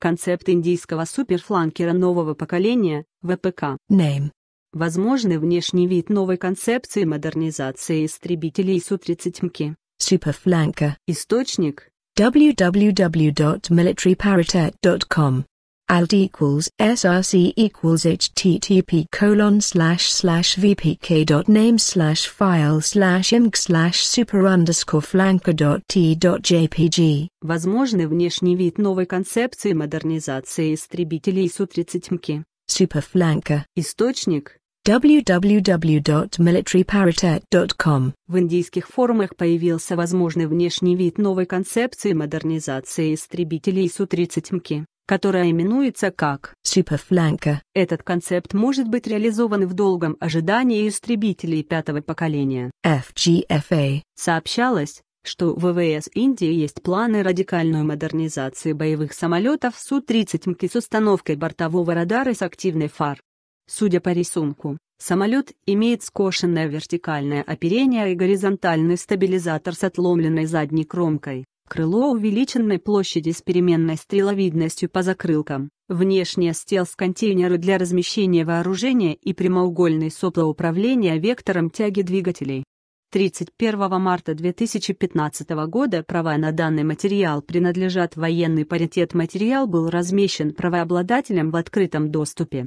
Концепт индийского суперфланкера нового поколения, ВПК. Name. Возможный внешний вид новой концепции модернизации истребителей Су-30МК. Superflanker. Источник. www.militaryparitet.com. alt equals src equals http colon slash slash vpk.name slash file slash img slash super underscore flanker dot t dot jpg. Возможный внешний вид новой концепции модернизации истребителей Су-30МК. Superflanker. Источник. www.militaryparitet.com. В индийских форумах появился возможный внешний вид новой концепции модернизации истребителей Су-30МК, которая именуется как Superflanker. Этот концепт может быть реализован в долгом ожидании истребителей пятого поколения. FGFA. Сообщалось, что в ВВС Индии есть планы радикальной модернизации боевых самолетов Су-30 МК с установкой бортового радара с активной фар. Судя по рисунку, самолет имеет скошенное вертикальное оперение и горизонтальный стабилизатор с отломленной задней кромкой, крыло увеличенной площади с переменной стреловидностью по закрылкам, внешние стелс-контейнеры для размещения вооружения и прямоугольный сопло управления вектором тяги двигателей. 31 марта 2015 года права на данный материал принадлежат военный паритет материал был размещен правообладателем в открытом доступе.